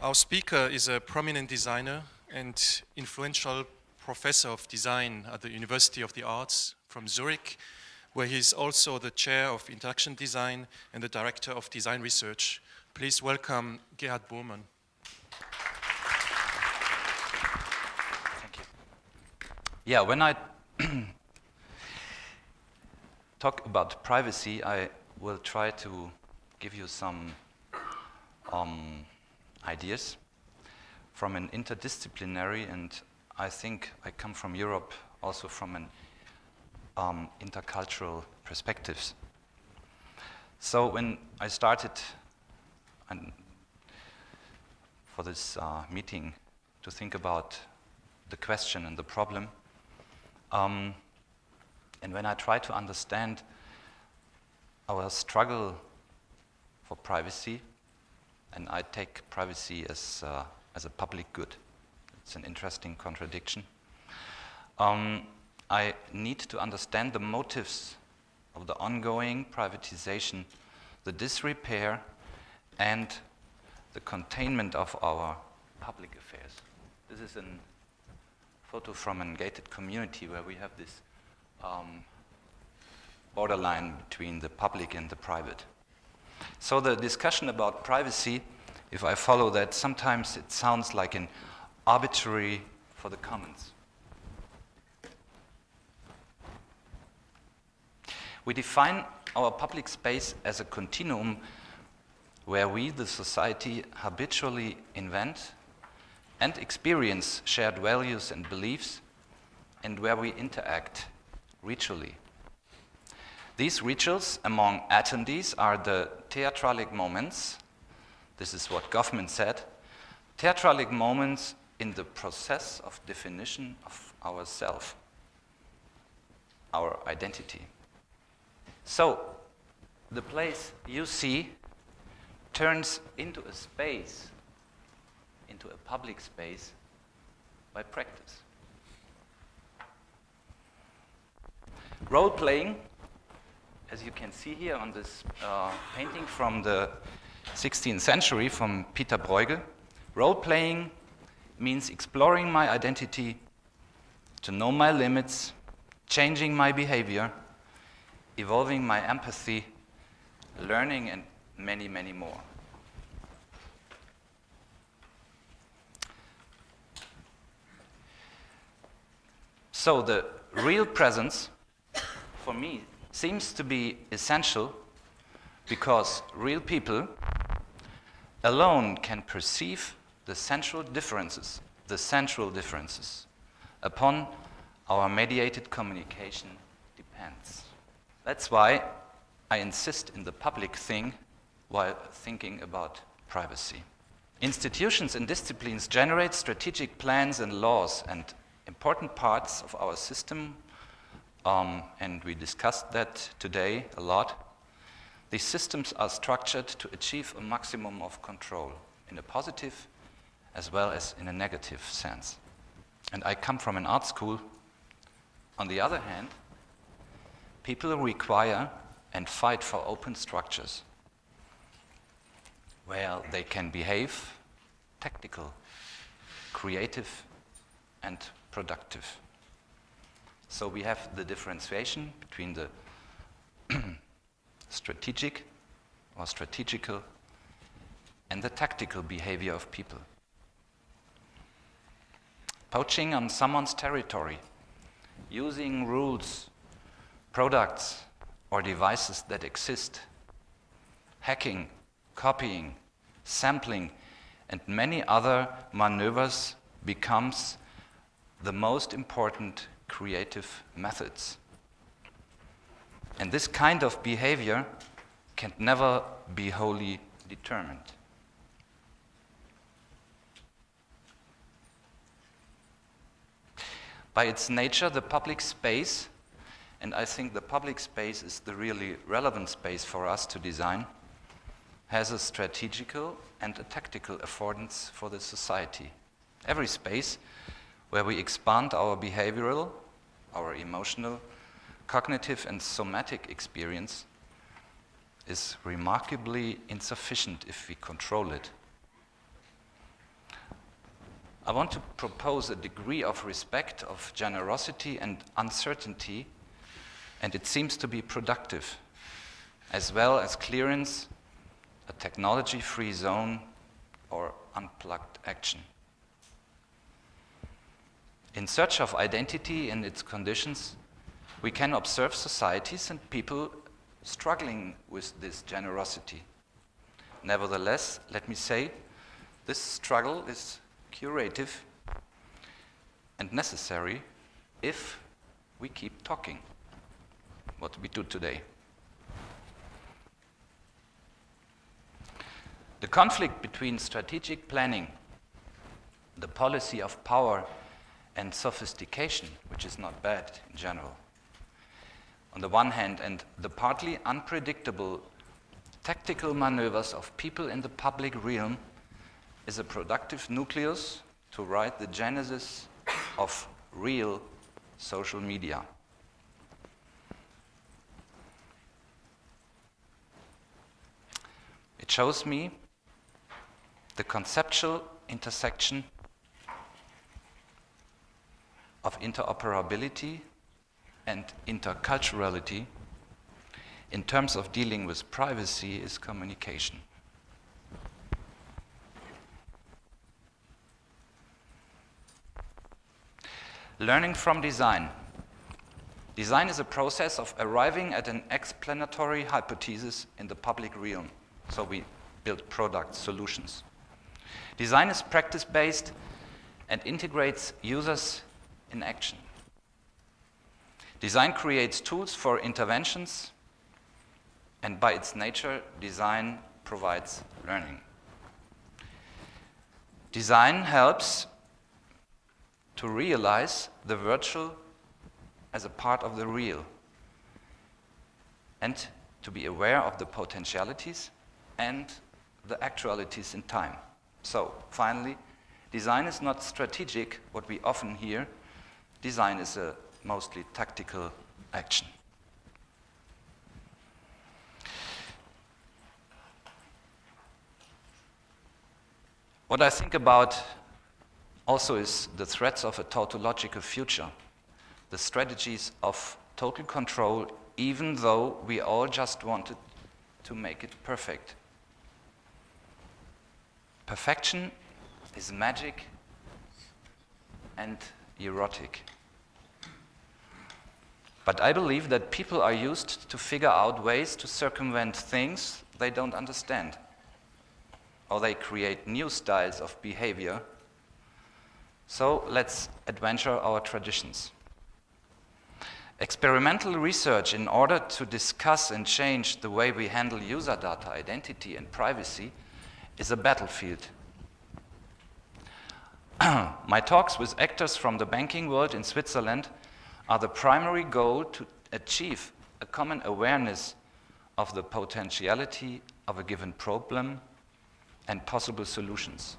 Our speaker is a prominent designer and influential professor of design at the University of the Arts from Zurich, where he is also the chair of interaction design and the director of design research. Please welcome Gerhard Buurman. Thank you. Yeah, when I talk about privacy, I will try to give you some um, ideas from an interdisciplinary, and I think I come from Europe also from an um, intercultural perspectives. So when I started and for this uh, meeting to think about the question and the problem, um, and when I try to understand our struggle for privacy, and I take privacy as, uh, as a public good, it's an interesting contradiction. Um, I need to understand the motives of the ongoing privatization, the disrepair, and the containment of our public affairs. This is a photo from a gated community where we have this um, borderline between the public and the private. So the discussion about privacy, if I follow that, sometimes it sounds like an arbitrary for the commons. We define our public space as a continuum where we, the society, habitually invent and experience shared values and beliefs, and where we interact ritually. These rituals among attendees are the theatralic moments. This is what Goffman said. Theatralic moments in the process of definition of ourself, our identity. So, the place you see turns into a space, into a public space, by practice. Role playing, as you can see here on this uh, painting from the 16th century from Peter Bruegel, role playing means exploring my identity, to know my limits, changing my behavior, evolving my empathy, learning, and many, many more. So the real presence, for me, seems to be essential because real people alone can perceive the central differences, the central differences upon our mediated communication depends. That's why I insist in the public thing while thinking about privacy. Institutions and disciplines generate strategic plans and laws and important parts of our system, um, and we discussed that today a lot. These systems are structured to achieve a maximum of control in a positive as well as in a negative sense. And I come from an art school. On the other hand, People require and fight for open structures where they can behave tactical, creative, and productive. So we have the differentiation between the strategic or strategical and the tactical behavior of people. Poaching on someone's territory, using rules products or devices that exist, hacking, copying, sampling, and many other maneuvers becomes the most important creative methods. And this kind of behavior can never be wholly determined. By its nature, the public space and I think the public space is the really relevant space for us to design, has a strategical and a tactical affordance for the society. Every space where we expand our behavioral, our emotional, cognitive, and somatic experience is remarkably insufficient if we control it. I want to propose a degree of respect, of generosity and uncertainty, and it seems to be productive, as well as clearance, a technology free zone, or unplugged action. In search of identity and its conditions, we can observe societies and people struggling with this generosity. Nevertheless, let me say, this struggle is curative and necessary if we keep talking, what we do today. The conflict between strategic planning, the policy of power, and sophistication, which is not bad in general, on the one hand, and the partly unpredictable tactical maneuvers of people in the public realm is a productive nucleus to write the genesis of real social media. It shows me the conceptual intersection of interoperability and interculturality in terms of dealing with privacy is communication. Learning from design. Design is a process of arriving at an explanatory hypothesis in the public realm. So we build product solutions. Design is practice based and integrates users in action. Design creates tools for interventions, and by its nature, design provides learning. Design helps to realize the virtual as a part of the real and to be aware of the potentialities and the actualities in time. So, finally, design is not strategic, what we often hear. Design is a mostly tactical action. What I think about also is the threats of a tautological future, the strategies of total control, even though we all just wanted to make it perfect. Perfection is magic and erotic. But I believe that people are used to figure out ways to circumvent things they don't understand. Or they create new styles of behavior so let's adventure our traditions. Experimental research in order to discuss and change the way we handle user data, identity, and privacy is a battlefield. My talks with actors from the banking world in Switzerland are the primary goal to achieve a common awareness of the potentiality of a given problem and possible solutions.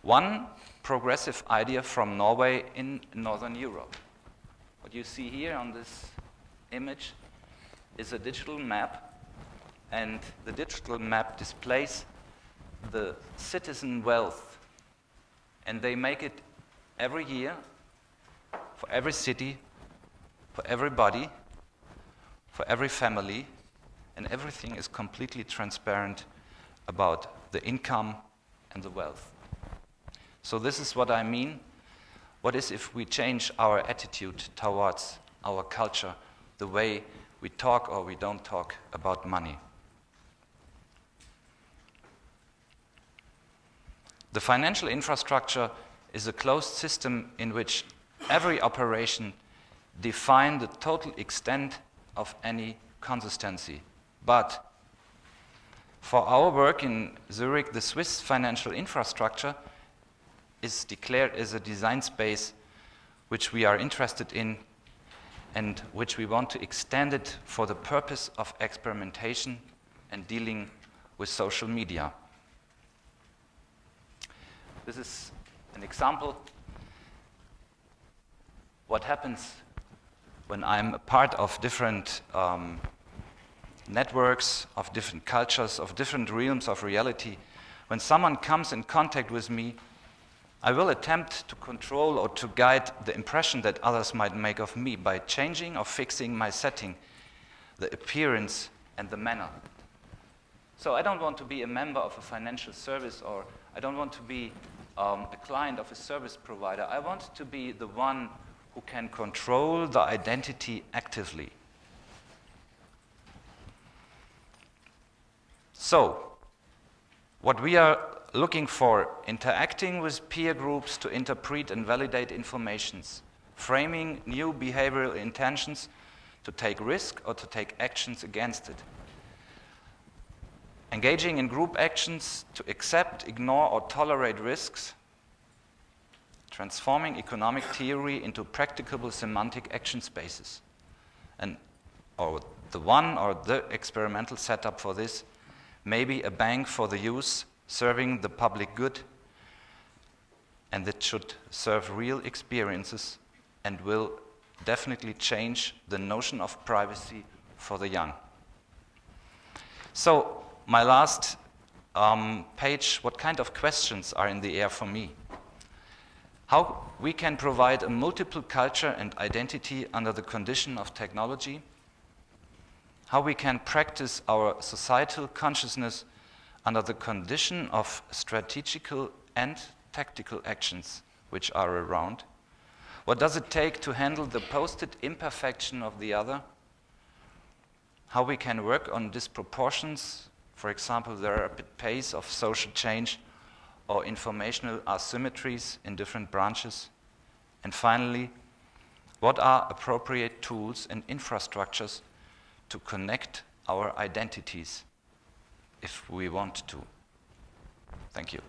One progressive idea from Norway in Northern Europe. What you see here on this image is a digital map, and the digital map displays the citizen wealth. And they make it every year for every city, for everybody, for every family, and everything is completely transparent about the income and the wealth. So this is what I mean. What is if we change our attitude towards our culture, the way we talk or we don't talk about money? The financial infrastructure is a closed system in which every operation defines the total extent of any consistency. But for our work in Zurich, the Swiss financial infrastructure is declared as a design space which we are interested in and which we want to extend it for the purpose of experimentation and dealing with social media. This is an example what happens when I'm a part of different um, networks, of different cultures, of different realms of reality. When someone comes in contact with me I will attempt to control or to guide the impression that others might make of me by changing or fixing my setting, the appearance, and the manner. So I don't want to be a member of a financial service or I don't want to be um, a client of a service provider. I want to be the one who can control the identity actively. So, what we are looking for, interacting with peer groups to interpret and validate informations, framing new behavioral intentions to take risk or to take actions against it. Engaging in group actions to accept, ignore, or tolerate risks. Transforming economic theory into practicable semantic action spaces. And or the one or the experimental setup for this maybe a bank for the youth serving the public good, and that should serve real experiences and will definitely change the notion of privacy for the young. So, my last um, page, what kind of questions are in the air for me? How we can provide a multiple culture and identity under the condition of technology how we can practice our societal consciousness under the condition of strategical and tactical actions which are around. What does it take to handle the posted imperfection of the other? How we can work on disproportions, for example, the rapid pace of social change or informational asymmetries in different branches. And finally, what are appropriate tools and infrastructures to connect our identities if we want to. Thank you.